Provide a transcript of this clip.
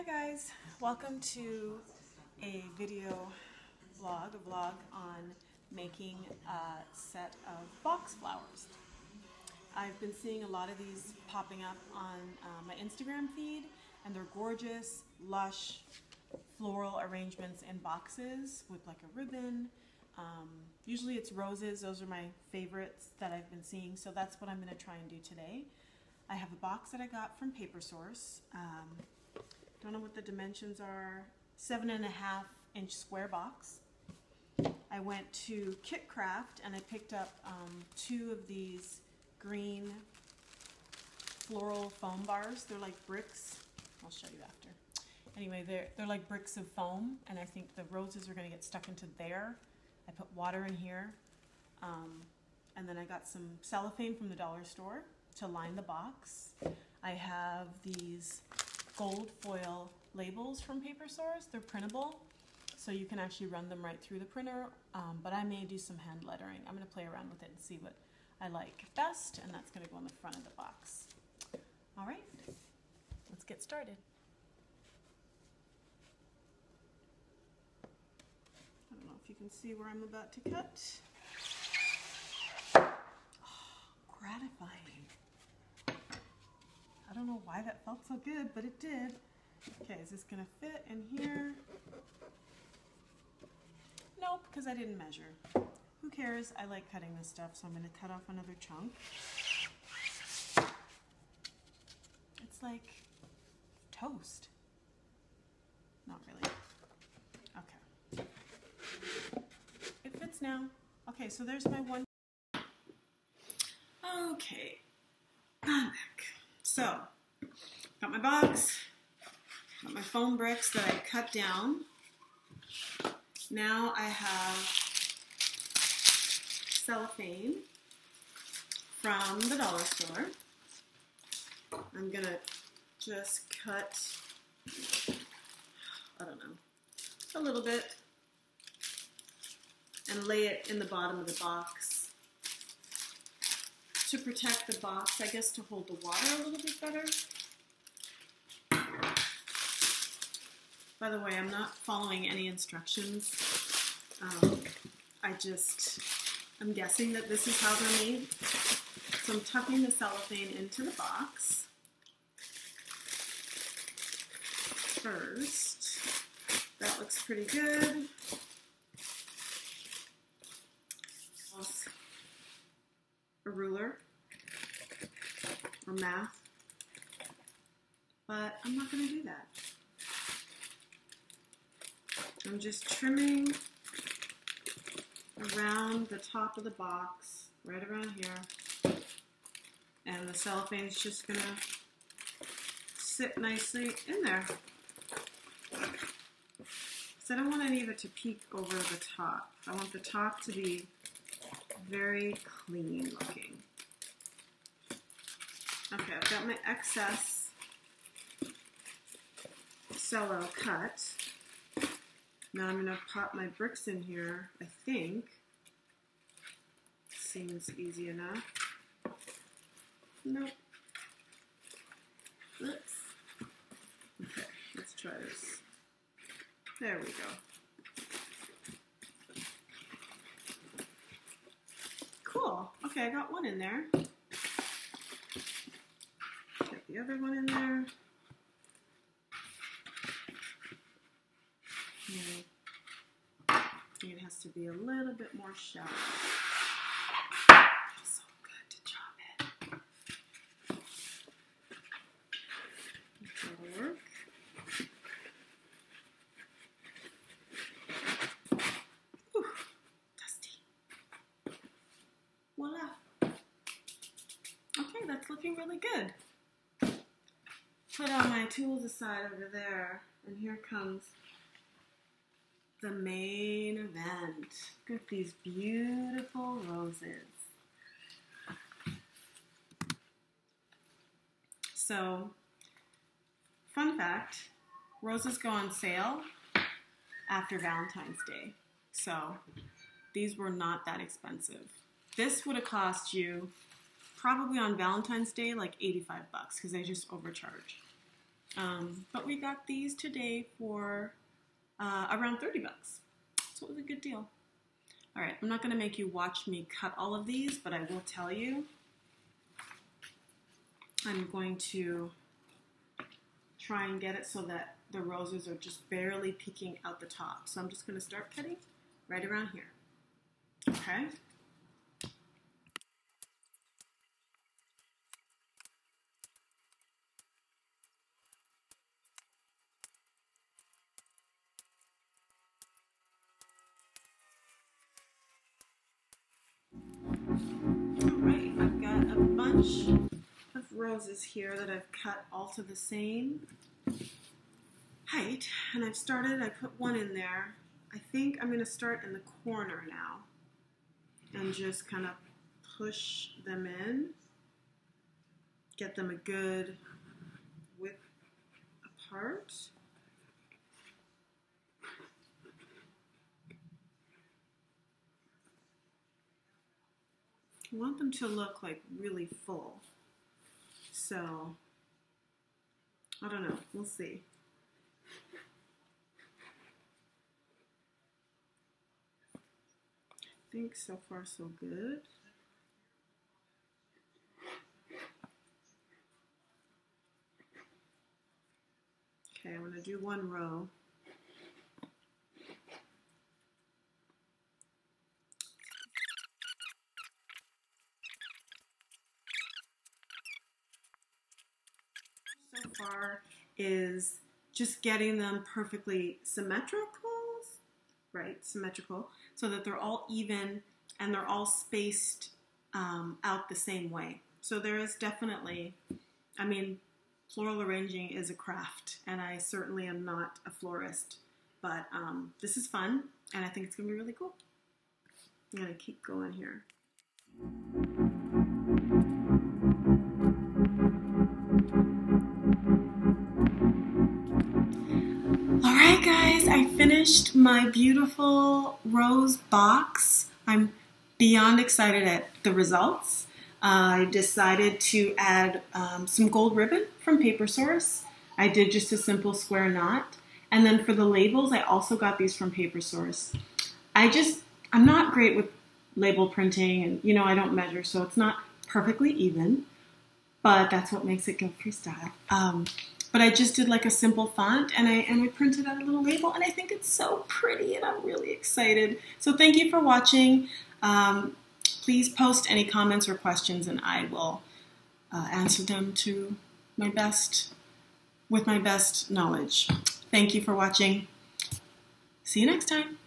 Hi guys, welcome to a video vlog, a vlog on making a set of box flowers. I've been seeing a lot of these popping up on uh, my Instagram feed and they're gorgeous, lush, floral arrangements in boxes with like a ribbon. Um, usually it's roses, those are my favorites that I've been seeing, so that's what I'm going to try and do today. I have a box that I got from Paper Source. Um, don't know what the dimensions are, seven and a half inch square box. I went to Kitcraft and I picked up um, two of these green floral foam bars. They're like bricks. I'll show you after. Anyway, they're, they're like bricks of foam and I think the roses are gonna get stuck into there. I put water in here. Um, and then I got some cellophane from the dollar store to line the box. I have these gold foil labels from Paper Source. They're printable, so you can actually run them right through the printer, um, but I may do some hand lettering. I'm going to play around with it and see what I like best, and that's going to go on the front of the box. All right, let's get started. I don't know if you can see where I'm about to cut. Oh, gratifying. I don't know why that felt so good, but it did. Okay, is this gonna fit in here? Nope, because I didn't measure. Who cares? I like cutting this stuff, so I'm gonna cut off another chunk. It's like toast. Not really. Okay. It fits now. Okay, so there's my one. Okay. I'm back. So, got my box, got my foam bricks that I cut down. Now I have cellophane from the dollar store. I'm gonna just cut, I don't know, a little bit and lay it in the bottom of the box to protect the box, I guess to hold the water a little bit better. By the way, I'm not following any instructions. Um, I just, I'm guessing that this is how they're made. So I'm tucking the cellophane into the box. First, that looks pretty good. a ruler or math, but I'm not going to do that. I'm just trimming around the top of the box, right around here, and the cellophane is just going to sit nicely in there. So I don't want any of it to peek over the top. I want the top to be very clean looking. Okay, I've got my excess cello cut. Now I'm going to pop my bricks in here, I think. Seems easy enough. Nope. Oops. Okay, let's try this. There we go. Cool. Okay, I got one in there. Get the other one in there. I it has to be a little bit more shallow. So good to chop it. Work. Ooh, dusty. Voila. Okay, that's looking really good. Put all my tools aside over there, and here comes the main event. Look at these beautiful roses. So, fun fact, roses go on sale after Valentine's Day. So, these were not that expensive. This would have cost you probably on Valentine's Day like 85 bucks because they just overcharge. Um, but we got these today for uh, around 30 bucks. So it was a good deal. All right, I'm not gonna make you watch me cut all of these, but I will tell you, I'm going to try and get it so that the roses are just barely peeking out the top. So I'm just gonna start cutting right around here, okay? Bunch of roses here that I've cut all to the same height and I've started, I put one in there. I think I'm going to start in the corner now and just kind of push them in, get them a good width apart. I want them to look like really full. So, I don't know. We'll see. I think so far so good. Okay, I'm going to do one row. so far is just getting them perfectly symmetrical, right? Symmetrical, so that they're all even and they're all spaced um, out the same way. So there is definitely, I mean, floral arranging is a craft, and I certainly am not a florist, but um, this is fun, and I think it's gonna be really cool. I'm gonna keep going here. I finished my beautiful rose box. I'm beyond excited at the results. I decided to add um, some gold ribbon from Paper Source. I did just a simple square knot. And then for the labels, I also got these from Paper Source. I just, I'm not great with label printing and, you know, I don't measure, so it's not perfectly even, but that's what makes it go freestyle. Um, but I just did like a simple font and I and I printed out a little label and I think it's so pretty and I'm really excited. So thank you for watching. Um, please post any comments or questions and I will uh, answer them to my best with my best knowledge. Thank you for watching. See you next time.